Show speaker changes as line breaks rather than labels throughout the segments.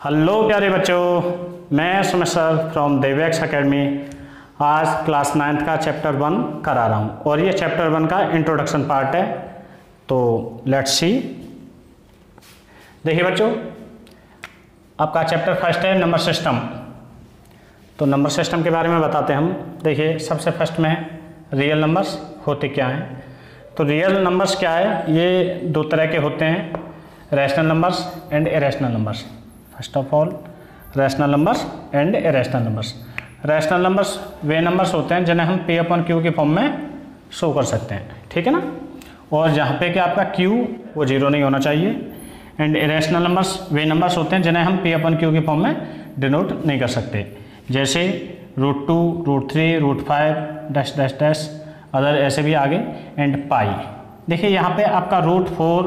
Hello प्यारे बच्चों, मैं Sumit sir from Devex academy आज क्लास नाइन्थ का चैप्टर वन करा रहा हूँ और ये चैप्टर वन का इंट्रोडक्शन पार्ट है। तो लेट्स सी देखिए बच्चों, आपका चैप्टर फ़र्स्ट है नंबर सिस्टम तो नंबर सिस्टम के बारे में बताते हैं हम। देखिए, सबसे फ़र्स्ट में रियल नंबर्स होते क्या हैं? तो रियल नंबर्स क्या है? ये दो तरह के होते हैं rational numbers and irrational numbers first of all rational numbers and irrational numbers rational numbers way numbers होते हैं जिन्हें हम पे अपन क्यू के फॉर्म में शो कर सकते हैं। ठीक है ना? और जहाँ पे कि आपका क्यू वो ज़ीरो नहीं होना चाहिए। एंड इरेशनल नंबर्स वे नंबर्स होते हैं जिन्हें हम पे अपन क्यू के फॉर्म में डिनोट नहीं कर सकते। जैसे root two root three root five dash dash dash other ऐसे भी आगे एंड पाई देखिए, यहाँ पे आपका root four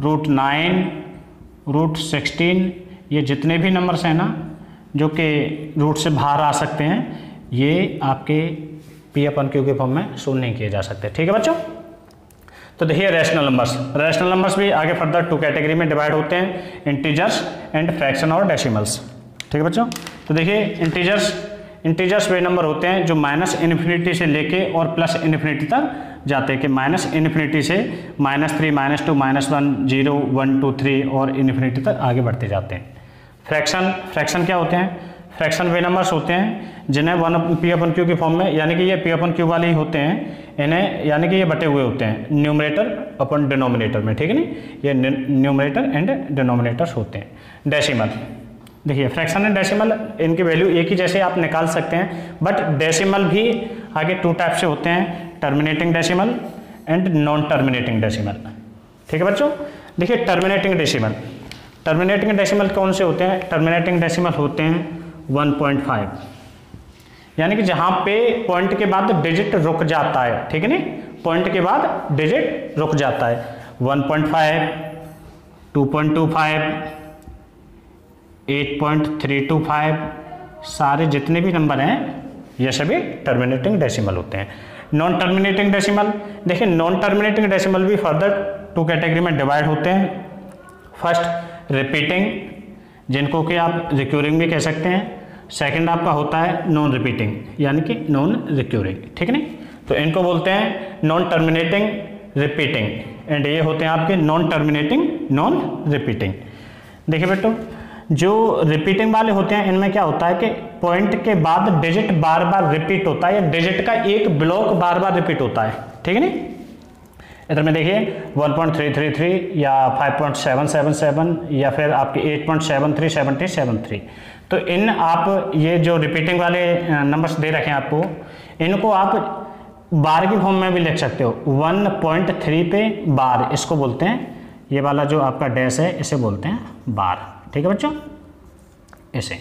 root nine root sixteen ये जितने भी नंबर्स हैं ना, जो कि रूट से बाहर आ सकते हैं, ये आपके पी अपन क्यू के फॉर्म में शो नहीं किए जा सकते। ठीक है बच्चों? तो देखिए रैशनल नंबर्स रैशनल नंबर्स भी आगे फर्दर टू कैटेगरी में डिवाइड होते हैं इंटीजर्स एंड फ्रैक्शन और डेसिमल्स ठीक है बच्चों? तो देखिए इंटीजर्स इंटीजर्स वे नंबर होते हैं जो माइनस इन्फिनिटी से लेके और प्लस इन्फिनिटी तक जाते हैं, कि माइनस इन्फिनिटी से minus three minus two minus one zero one two three और इन्फिनिटी तक आगे बढ़ते जाते हैं। फ्रैक्शन फ्रैक्शन क्या होते हैं? फ्रैक्शन वे नंबर्स होते हैं, जिन्हें वन पी अपन क्यू के फॉर्म में, यानी कि ये पी अपन क्यू वाले ही होते हैं, इन्हें, यानी कि ये बटे हुए होते हैं न्यूमरेटर अपन डिनोमिनेटर में, ठीक है नहीं? ये न्यूमरेटर एंड डिनोमिनेटर्स होते हैं। डेसिमल देखिए फ्रैक्शन एंड डेसिमल इनकी वैल्यू एक ही जैसे आप निकाल सकते हैं बट डेसिमल भी आगे टू टाइप से होते हैं terminating decimal and non terminating decimal ठीक है बच्चों? देखिए टर्मिनेटिंग डेसिमल टर्मिनेटिंग डेसिमल कौन से होते हैं? टर्मिनेटिंग डेसिमल होते हैं 1.5 यानी कि जहाँ पे पॉइंट के बाद डिजिट रुक जाता है, ठीक है नी पॉइंट के बाद डिजिट रुक जाता है। 1.5 2.25 8.325 सारे जितने भी नंबर हैं, ये सभी टर्मिनेटिंग डेसिमल होते हैं। नॉन टर्मिनेटिंग डेसिमल, देखिए नॉन टर्मिनेटिंग डेसिमल भी फर्दर टू कैटेगरी में डिवाइड होते हैं। फ़र्स्ट रिपीटिंग जिनको कि आप रिक्यूरिंग भी कह सकते हैं। सेकंड आपका होता है नॉन रिपीटिंग यानी कि नॉन रिक्यूरिंग ठीक है नहीं? तो इनको बोलते हैं नॉन टर्मिनेटिंग रिपीटिंग एंड ये होते हैं आपके नॉन टर्मिनेटिंग नॉन रिपीटिंग देखिए बेटो, जो रिपीटिंग वाले होते हैं, इनमें क्या होता है कि पॉइंट के बाद डिजिट बार बार रिपीट होता है, या डिजिट का एक ब्लॉक बार बार रिपीट होता है, ठीक है नी इधर में देखिए 1.333 या 5.777 या फिर आपके 8.7373 तो इन आप ये जो रिपीटिंग वाले नंबर्स दे रखे हैं आपको, इनको आप बार की फॉर्म में भी लिख सकते हो। 1.3 पे बार इसको बोलते हैं। ये वाला जो आपका डैश है, इसे बोलते हैं बार ठीक है बच्चों? इसे,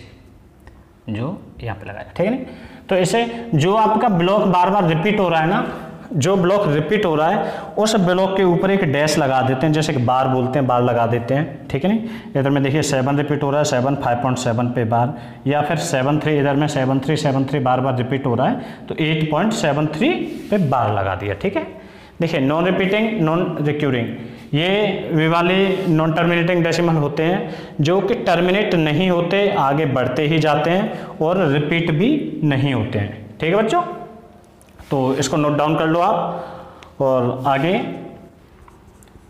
जो यहाँ पे लगाया। ठीक है नहीं तो इसे जो आपका ब्लॉक बार बार रिपीट हो रहा है ना जो ब्लॉक रिपीट हो रहा है, उस ब्लॉक के ऊपर एक डैश लगा देते हैं, जैसे कि बार बोलते हैं बार लगा देते हैं, ठीक है नहीं? इधर में देखिए सेवन रिपीट हो रहा है सेवन फाइव पॉइंट सेवन पे बार या फिर सेवन थ्री इधर में सेवन थ्री सेवन थ्री बार बार रिपीट हो रहा है तो एट पॉइंट सेवन थ्री पे बार लगा दिया, ठीक है? देखिए नॉन रिपीटिंग नॉन रिक्यूरिंग ये वे नॉन टर्मिनेटिंग डेसिमल होते हैं, जो कि टर्मिनेट नहीं होते, आगे बढ़ते ही जाते हैं, और रिपीट भी नहीं होते हैं, ठीक है बच्चों? तो इसको नोट डाउन कर लो आप और आगे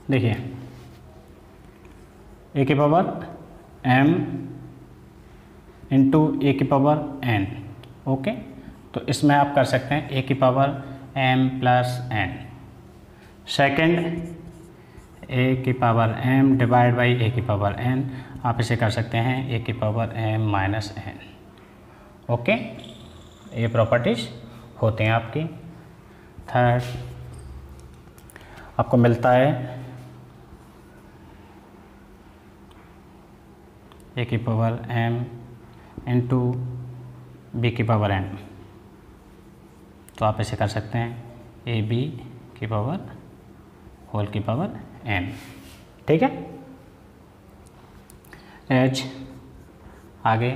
देखिए। ए के पावर एम इंटू ए की पावर एन ओके तो इसमें आप कर सकते हैं ए की power m plus n second a की power m divide by a की पावर एन आप इसे कर सकते हैं ए की power m minus n okay ये प्रॉपर्टीज़ होते हैं आपकी। थर्ड आपको मिलता है। ए की power M into B की पावर एन तो आप ऐसे कर सकते हैं। ए बी की पावर होल की पावर एन ठीक है? एच आगे।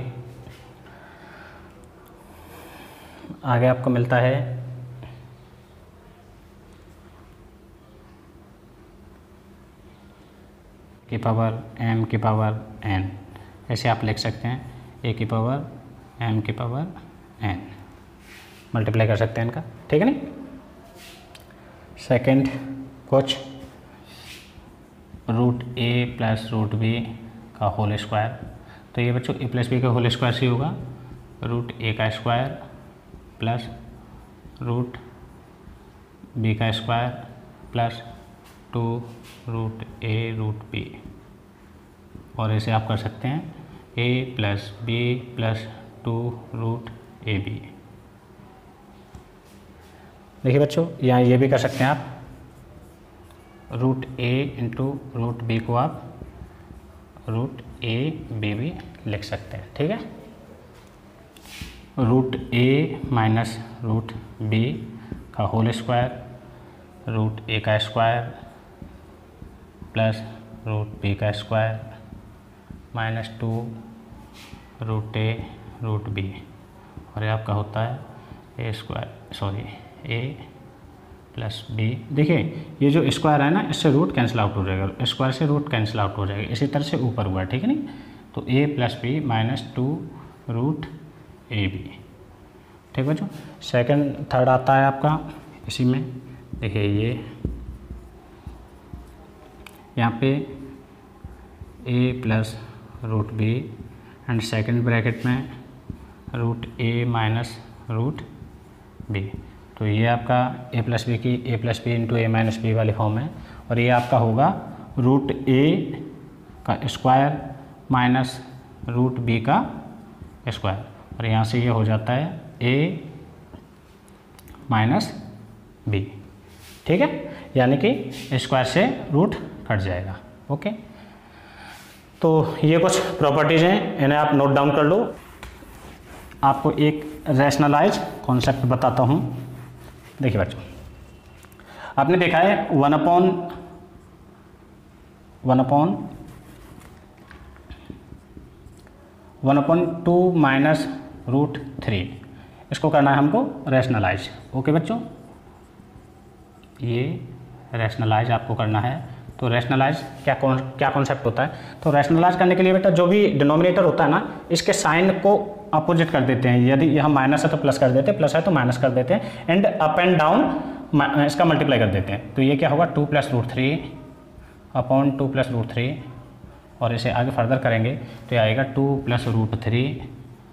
आगे आपको मिलता है। की पावर एम की पावर एन ऐसे आप लिख सकते हैं ए की पावर एम की पावर एन मल्टीप्लाई कर सकते हैं इनका, ठीक है नहीं? सेकेंड कुछ root a plus root b का होल स्क्वायर तो ये बच्चों ए प्लस बी का होल स्क्वायर से होगा। रूट ए का स्क्वायर प्लस रूट बी का square plus two root a root b. और ऐसे आप कर सकते हैं a plus b plus two root a b. देखिए बच्चों, यहाँ ये भी कर सकते हैं आप। Root a into root b को आप रूट ए बी भी लिख सकते हैं, ठीक है? Root a minus root b का होल स्क्वायर, रूट ए का स्क्वायर प्लस रूट बी का square minus two root a root b और ये आपका होता है a square sorry a plus b देखिए, ये जो स्क्वायर है ना, इससे रूट कैंसिल आउट हो जाएगा। स्क्वायर से रूट कैंसिल आउट हो जाएगा। इसी तरह से ऊपर हुआ है ठीक है नहीं? तो a plus b minus two root a b ठीक बच्चों? सेकंड थर्ड आता है आपका, इसी में। देखिए, ये यहाँ पे a plus root b and second bracket में root a minus root b तो ये आपका ए प्लस बी की a plus b into a minus b वाली फॉर्म है और ये आपका होगा रूट ए का स्क्वायर माइनस रूट बी का स्क्वायर और यहाँ से ये हो जाता है ए माइनस बी ठीक है? यानी कि स्क्वायर से रूट कट जाएगा ओके तो ये कुछ प्रॉपर्टीज़ हैं, इन्हें आप नोट डाउन कर लो। आपको एक रैशनलाइज कॉन्सेप्ट बताता हूँ। देखिए बच्चों, आपने देखा है one upon one upon one upon two minus root three इसको करना है हमको रैशनलाइज ओके बच्चों? ये रैशनलाइज आपको करना है। तो रैशनलाइज क्या कौन, क्या कॉन्सेप्ट होता है? तो रैशनलाइज करने के लिए बेटा जो भी डिनोमिनेटर होता है ना, इसके साइन को अपोजिट कर देते हैं। यदि यह माइनस है तो प्लस कर देते हैं प्लस है तो माइनस कर देते हैं। एंड अप एंड डाउन इसका मल्टीप्लाई कर देते हैं। तो ये क्या होगा? Two plus root three upon two plus root three और इसे आगे फर्दर करेंगे तो ये आएगा two plus root three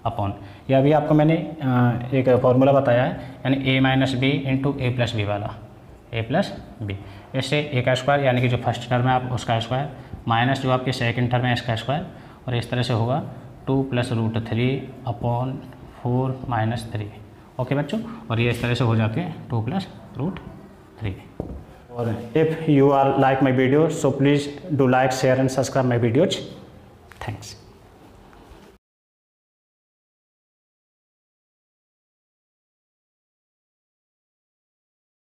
upon ये अभी आपको मैंने एक फॉर्मूला बताया है, यानी a minus b into a plus b वाला। ए प्लस बी इससे ए का स्क्वायर यानी कि जो फ़र्स्ट टर्म है, आप उसका स्क्वायर माइनस जो आपके सेकंड टर्म है, इसका स्क्वायर और इस तरह से होगा two plus root three upon four minus three okay बच्चों? और ये इस तरह से हो जाते हैं टू प्लस रूट थ्री और if you are like my video so please do like share and subscribe my videos thanks